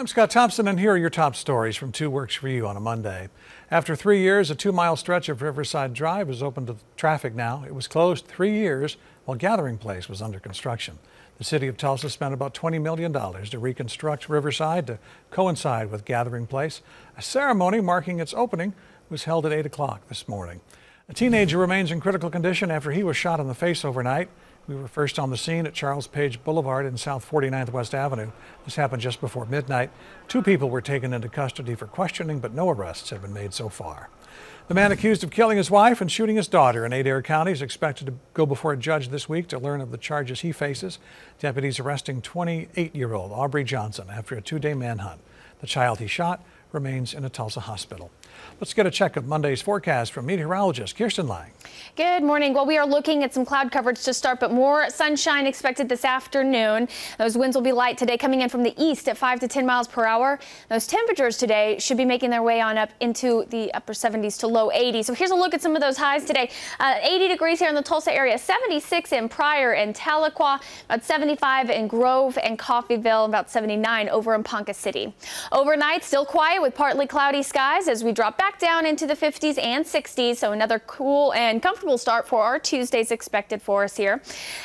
I'm Scott Thompson, and here are your top stories from Two Works for You on a Monday. After three years, a two mile stretch of Riverside Drive is open to traffic now. It was closed three years while Gathering Place was under construction. The city of Tulsa spent about $20 million to reconstruct Riverside to coincide with Gathering Place. A ceremony marking its opening was held at 8 o'clock this morning. A teenager remains in critical condition after he was shot in the face overnight. We were first on the scene at Charles Page Boulevard and South 49th West Avenue. This happened just before midnight. Two people were taken into custody for questioning, but no arrests have been made so far. The man accused of killing his wife and shooting his daughter in Adair County is expected to go before a judge this week to learn of the charges he faces. Deputies arresting 28 year old Aubrey Johnson after a two day manhunt. The child he shot remains in a Tulsa hospital. Let's get a check of Monday's forecast from meteorologist Kirsten Lang. Good morning. Well, we are looking at some cloud coverage to start, but more sunshine expected this afternoon. Those winds will be light today coming in from the east at 5 to 10 miles per hour. Those temperatures today should be making their way on up into the upper 70s to low 80s. So here's a look at some of those highs today. Uh, 80 degrees here in the Tulsa area, 76 in Pryor and Tahlequah, about 75 in Grove and Coffeyville, about 79 over in Ponca City. Overnight, still quiet with partly cloudy skies as we drop back down into the 50s and 60s. So another cool and comfortable start for our Tuesdays expected for us here.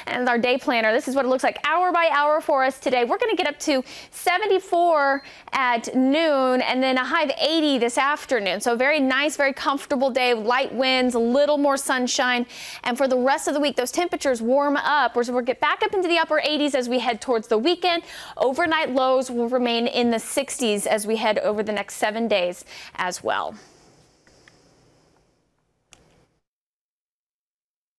And our day planner, this is what it looks like hour by hour for us today. We're going to get up to 74 at noon and then a high of 80 this afternoon. So very nice, very comfortable day, light winds, a little more sunshine. And for the rest of the week, those temperatures warm up. We'll get back up into the upper 80s as we head towards the weekend. Overnight lows will remain in the 60s as we head over the next seven days as well.